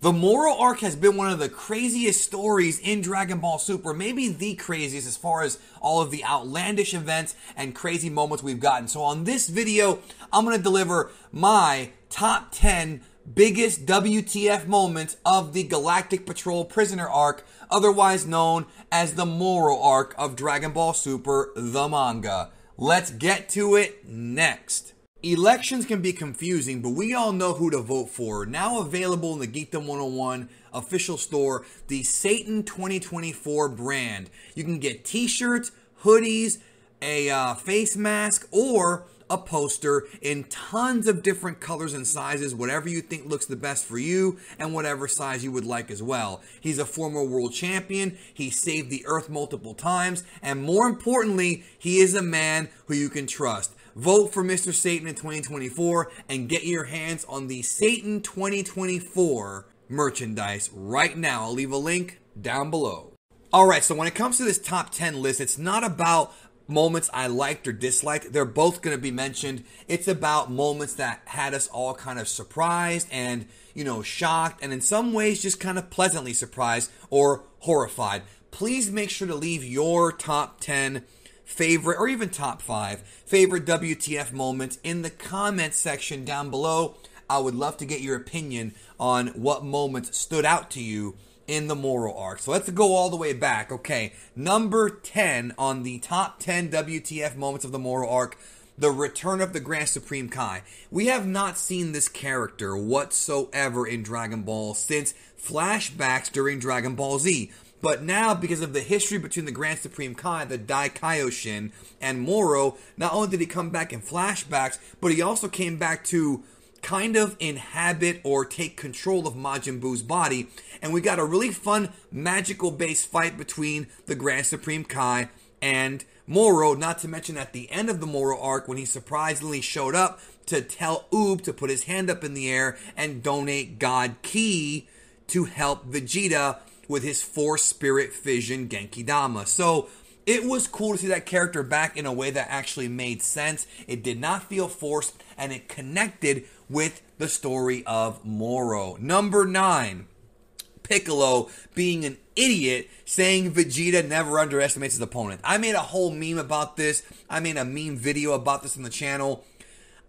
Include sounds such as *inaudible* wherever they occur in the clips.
The Moro arc has been one of the craziest stories in Dragon Ball Super, maybe the craziest as far as all of the outlandish events and crazy moments we've gotten. So on this video, I'm going to deliver my top 10 biggest WTF moments of the Galactic Patrol Prisoner arc, otherwise known as the Moro arc of Dragon Ball Super, the manga. Let's get to it next. Elections can be confusing, but we all know who to vote for. Now available in the Geekdom 101 official store, the Satan 2024 brand. You can get t shirts, hoodies, a uh, face mask, or a poster in tons of different colors and sizes, whatever you think looks the best for you, and whatever size you would like as well. He's a former world champion, he saved the earth multiple times, and more importantly, he is a man who you can trust. Vote for Mr. Satan in 2024 and get your hands on the Satan 2024 merchandise right now. I'll leave a link down below. All right, so when it comes to this top 10 list, it's not about moments I liked or disliked. They're both going to be mentioned. It's about moments that had us all kind of surprised and, you know, shocked and in some ways just kind of pleasantly surprised or horrified. Please make sure to leave your top 10 favorite or even top five favorite WTF moments in the comment section down below. I would love to get your opinion on what moments stood out to you in the Moro arc. So let's go all the way back. Okay, number 10 on the top 10 WTF moments of the Moro arc. The return of the Grand Supreme Kai. We have not seen this character whatsoever in Dragon Ball since flashbacks during Dragon Ball Z. But now, because of the history between the Grand Supreme Kai, the Dai Kaioshin, and Moro, not only did he come back in flashbacks, but he also came back to kind of inhabit or take control of Majin Buu's body. And we got a really fun magical based fight between the Grand Supreme Kai and Moro, not to mention at the end of the Moro arc when he surprisingly showed up to tell Oob to put his hand up in the air and donate God Ki to help Vegeta with his four Spirit Fission Genki Dama. So it was cool to see that character back in a way that actually made sense. It did not feel forced and it connected with the story of Moro. Number nine, Piccolo being an idiot saying Vegeta never underestimates his opponent. I made a whole meme about this. I made a meme video about this on the channel.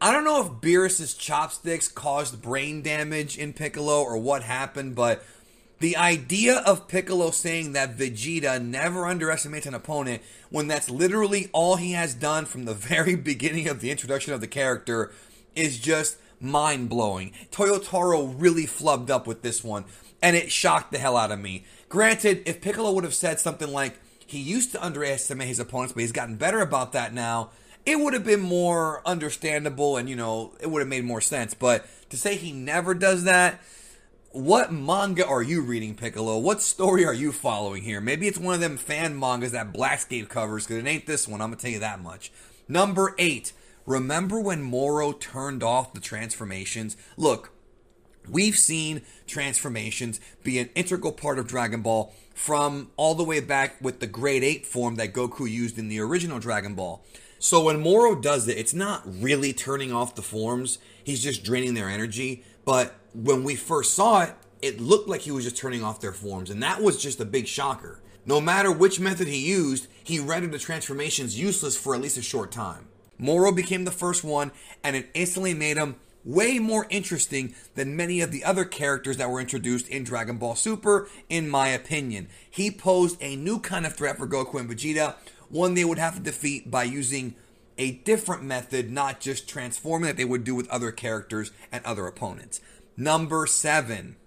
I don't know if Beerus's chopsticks caused brain damage in Piccolo or what happened, but the idea of Piccolo saying that Vegeta never underestimates an opponent when that's literally all he has done from the *laughs* very beginning of the introduction of the character is just mind blowing. Toyotaro really flubbed up with this one, and it shocked the hell out of me. Granted, if Piccolo would have said something like, he used to underestimate his opponents, but he's gotten better about that now, it would have been more understandable and, you know, it would have made more sense. But to say he never does that, what manga are you reading, Piccolo? What story are you following here? Maybe it's one of them fan mangas that Blackscape covers, because it ain't this one, I'm gonna tell you that much. Number eight, remember when Moro turned off the transformations? Look, we've seen transformations be an integral part of Dragon Ball from all the way back with the Great Ape form that Goku used in the original Dragon Ball. So when Moro does it, it's not really turning off the forms, he's just draining their energy. But when we first saw it, it looked like he was just turning off their forms, and that was just a big shocker. No matter which method he used, he rendered the transformations useless for at least a short time. Moro became the first one, and it instantly made him way more interesting than many of the other characters that were introduced in Dragon Ball Super, in my opinion. He posed a new kind of threat for Goku and Vegeta, one they would have to defeat by using a different method, not just transforming that they would do with other characters and other opponents. Number seven,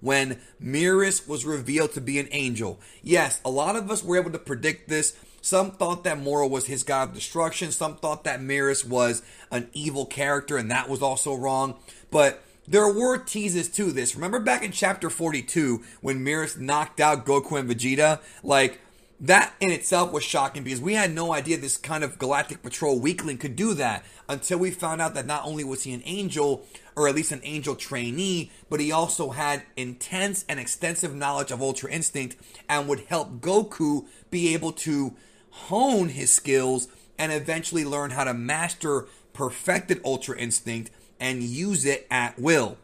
when Merus was revealed to be an angel. Yes, a lot of us were able to predict this. Some thought that Moro was his god of destruction. Some thought that Merus was an evil character, and that was also wrong. But there were teases to this. Remember back in chapter 42 when Merus knocked out Goku and Vegeta? Like, that in itself was shocking because we had no idea this kind of Galactic Patrol weakling could do that until we found out that not only was he an angel, or at least an angel trainee, but he also had intense and extensive knowledge of Ultra Instinct and would help Goku be able to hone his skills and eventually learn how to master perfected Ultra Instinct and use it at will.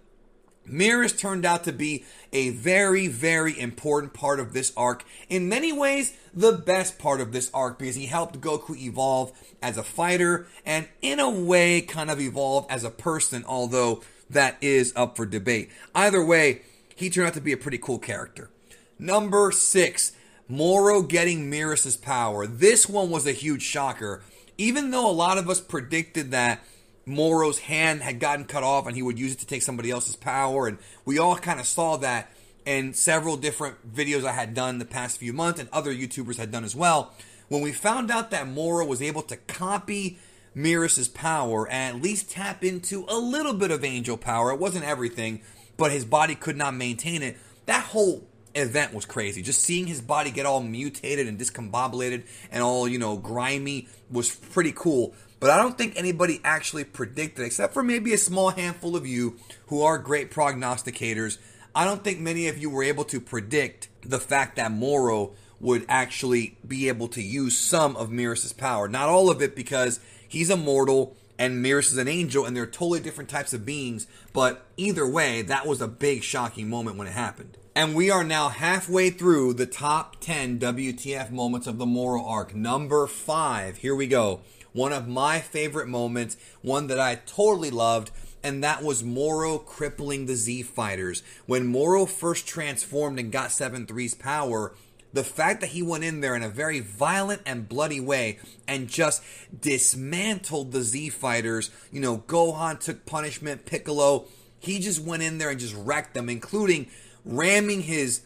Merus turned out to be a very, very important part of this arc. In many ways, the best part of this arc because he helped Goku evolve as a fighter and, in a way, kind of evolve as a person, although that is up for debate. Either way, he turned out to be a pretty cool character. Number six, Moro getting Merus's power. This one was a huge shocker. Even though a lot of us predicted that Moro's hand had gotten cut off and he would use it to take somebody else's power. And we all kind of saw that in several different videos I had done the past few months and other YouTubers had done as well. When we found out that Moro was able to copy Merus's power and at least tap into a little bit of angel power, it wasn't everything, but his body could not maintain it. That whole event was crazy. Just seeing his body get all mutated and discombobulated and all, you know, grimy was pretty cool. But I don't think anybody actually predicted, except for maybe a small handful of you who are great prognosticators. I don't think many of you were able to predict the fact that Moro would actually be able to use some of Merus's power. Not all of it because he's immortal and Miras is an angel and they're totally different types of beings. But either way, that was a big shocking moment when it happened. And we are now halfway through the top 10 WTF moments of the Moro arc. Number five. Here we go one of my favorite moments, one that I totally loved, and that was Moro crippling the Z Fighters. When Moro first transformed and got 7 3's power, the fact that he went in there in a very violent and bloody way and just dismantled the Z Fighters, you know, Gohan took punishment, Piccolo, he just went in there and just wrecked them, including ramming his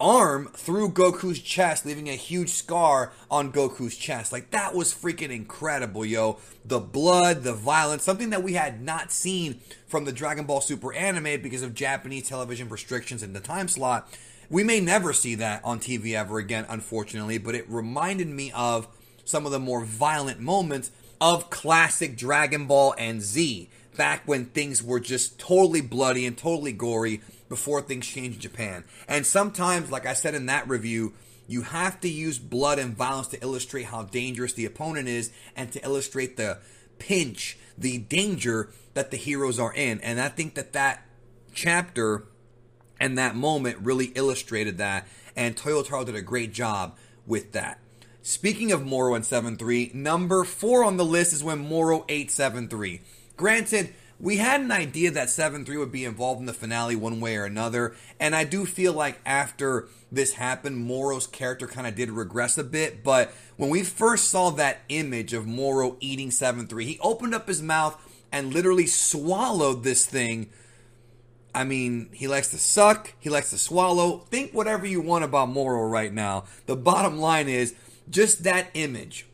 arm through Goku's chest, leaving a huge scar on Goku's chest. Like that was freaking incredible, yo. The blood, the violence, something that we had not seen from the Dragon Ball Super anime because of Japanese television restrictions and the time slot. We may never see that on TV ever again, unfortunately, but it reminded me of some of the more violent moments of classic Dragon Ball and Z back when things were just totally bloody and totally gory before things change in Japan. And sometimes, like I said in that review, you have to use blood and violence to illustrate how dangerous the opponent is and to illustrate the pinch, the danger that the heroes are in. And I think that that chapter and that moment really illustrated that. And Toyotaro did a great job with that. Speaking of Moro and 7-3, number four on the list is when Moro 873. Granted, we had an idea that 7 3 would be involved in the finale one way or another. And I do feel like after this happened, Moro's character kind of did regress a bit. But when we first saw that image of Moro eating 7 3, he opened up his mouth and literally swallowed this thing. I mean, he likes to suck, he likes to swallow. Think whatever you want about Moro right now. The bottom line is just that image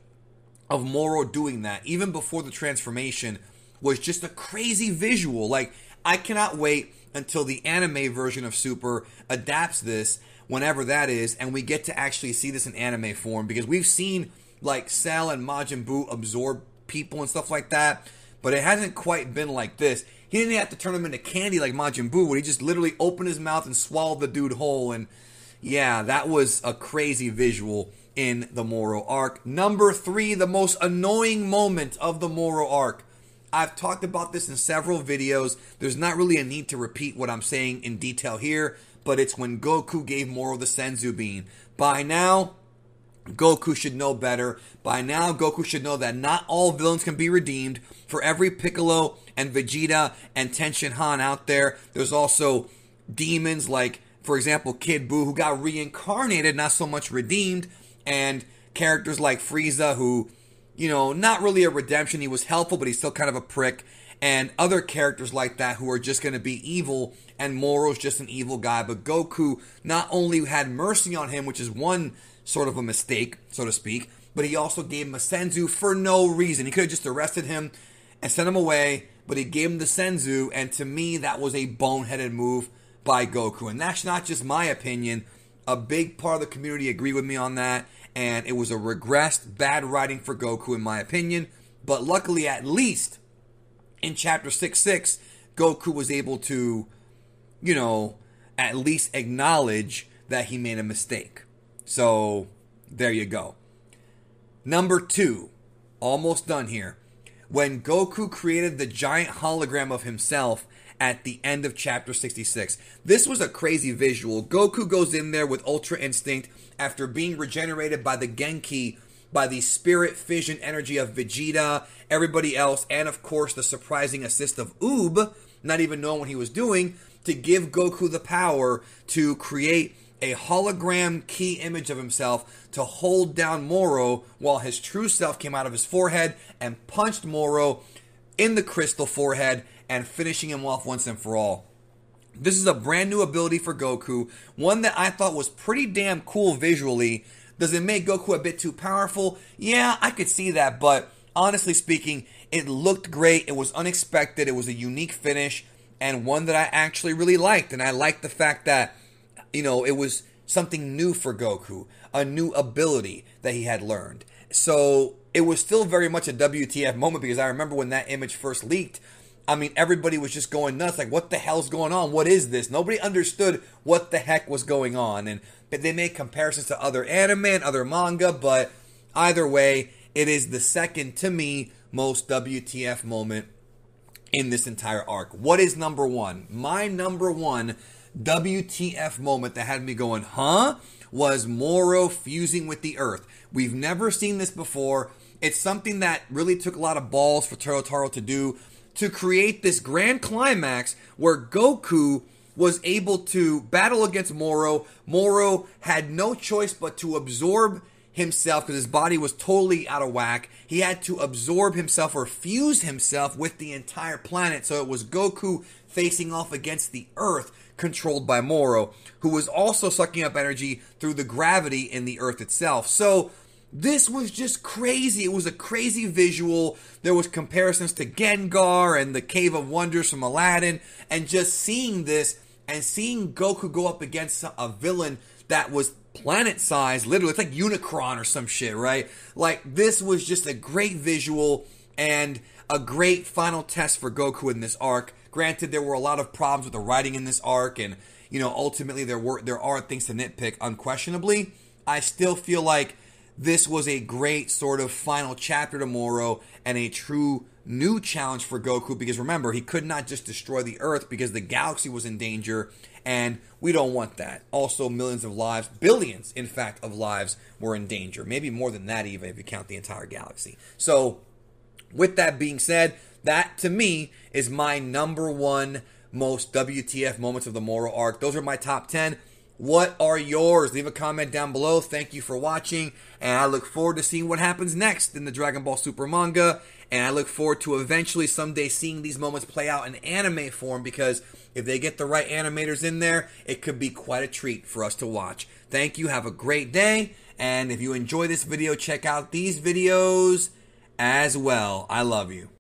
of Moro doing that, even before the transformation was just a crazy visual. Like, I cannot wait until the anime version of Super adapts this, whenever that is, and we get to actually see this in anime form because we've seen like Cell and Majin Buu absorb people and stuff like that, but it hasn't quite been like this. He didn't have to turn them into candy like Majin Buu, where he just literally opened his mouth and swallowed the dude whole. And yeah, that was a crazy visual in the Moro arc. Number three, the most annoying moment of the Moro arc I've talked about this in several videos. There's not really a need to repeat what I'm saying in detail here, but it's when Goku gave Moro the Senzu Bean. By now, Goku should know better. By now, Goku should know that not all villains can be redeemed. For every Piccolo and Vegeta and Tenshin Han out there, there's also demons like, for example, Kid Buu, who got reincarnated, not so much redeemed, and characters like Frieza, who you know, not really a redemption. He was helpful, but he's still kind of a prick. And other characters like that who are just going to be evil, and Moro's just an evil guy. But Goku not only had mercy on him, which is one sort of a mistake, so to speak, but he also gave him a senzu for no reason. He could have just arrested him and sent him away, but he gave him the senzu, and to me, that was a boneheaded move by Goku. And that's not just my opinion. A big part of the community agreed with me on that and it was a regressed bad writing for Goku, in my opinion. But luckily, at least in Chapter 6 6, Goku was able to, you know, at least acknowledge that he made a mistake. So, there you go. Number two, almost done here. When Goku created the giant hologram of himself at the end of chapter 66. This was a crazy visual. Goku goes in there with Ultra Instinct after being regenerated by the Genki by the spirit fission energy of Vegeta, everybody else, and of course the surprising assist of Oob, not even knowing what he was doing, to give Goku the power to create a hologram key image of himself to hold down Moro while his true self came out of his forehead and punched Moro in the crystal forehead and finishing him off once and for all. This is a brand new ability for Goku, one that I thought was pretty damn cool visually. Does it make Goku a bit too powerful? Yeah, I could see that, but honestly speaking, it looked great. It was unexpected. It was a unique finish and one that I actually really liked. And I liked the fact that you know, it was something new for Goku, a new ability that he had learned. So it was still very much a WTF moment because I remember when that image first leaked. I mean, everybody was just going nuts. Like, what the hell's going on? What is this? Nobody understood what the heck was going on. And they made comparisons to other anime and other manga, but either way, it is the second, to me, most WTF moment in this entire arc. What is number one? My number one WTF moment that had me going, huh? Was Moro fusing with the Earth. We've never seen this before. It's something that really took a lot of balls for Taro to do to create this grand climax where Goku was able to battle against Moro. Moro had no choice but to absorb himself because his body was totally out of whack. He had to absorb himself or fuse himself with the entire planet. So it was Goku facing off against the Earth controlled by Moro, who was also sucking up energy through the gravity in the Earth itself. So this was just crazy. It was a crazy visual. There was comparisons to Gengar and the Cave of Wonders from Aladdin, and just seeing this and seeing Goku go up against a villain that was planet size, literally, it's like Unicron or some shit, right? Like this was just a great visual and a great final test for Goku in this arc. Granted, there were a lot of problems with the writing in this arc, and you know, ultimately there were there are things to nitpick. Unquestionably, I still feel like this was a great sort of final chapter to Moro and a true new challenge for Goku because remember, he could not just destroy the Earth because the galaxy was in danger, and we don't want that. Also, millions of lives, billions, in fact, of lives were in danger. Maybe more than that, even if you count the entire galaxy. So, with that being said, that to me is my number one most WTF moments of the Moro arc. Those are my top 10. What are yours? Leave a comment down below. Thank you for watching, and I look forward to seeing what happens next in the Dragon Ball Super manga. And I look forward to eventually someday seeing these moments play out in anime form because if they get the right animators in there, it could be quite a treat for us to watch. Thank you. Have a great day. And if you enjoy this video, check out these videos as well. I love you.